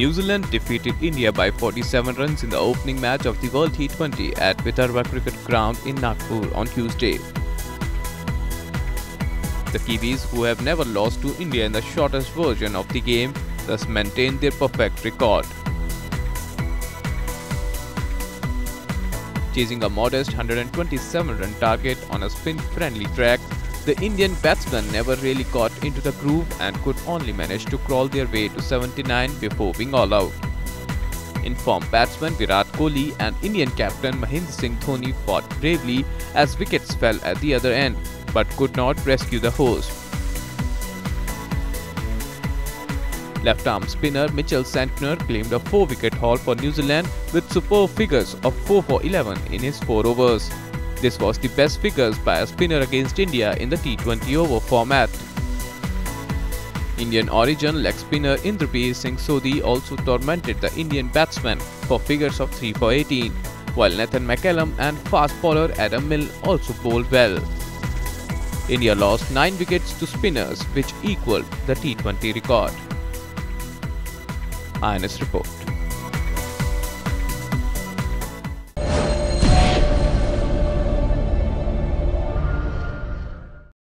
New Zealand defeated India by 47 runs in the opening match of the World T20 at Vidarbha Cricket Ground in Nagpur on Tuesday. The Kiwis, who have never lost to India in the shortest version of the game, thus maintained their perfect record. Chasing a modest 127 run target on a spin friendly track, the Indian batsmen never really got into the groove and could only manage to crawl their way to 79 before being all out. Informed batsman Virat Kohli and Indian captain Mahendra Singh Dhoni fought bravely as wickets fell at the other end, but could not rescue the host. Left-arm spinner Mitchell Santner claimed a 4-wicket haul for New Zealand with superb figures of 4 for 11 in his 4 overs. This was the best figures by a spinner against India in the T20 over format. Indian origin leg spinner Inderbir Singh Sodhi also tormented the Indian batsmen for figures of 3 for 18, while Nathan McCullum and fast bowler Adam Milne also bowled well. India lost 9 wickets to spinners which equalled the T20 record. IANS report.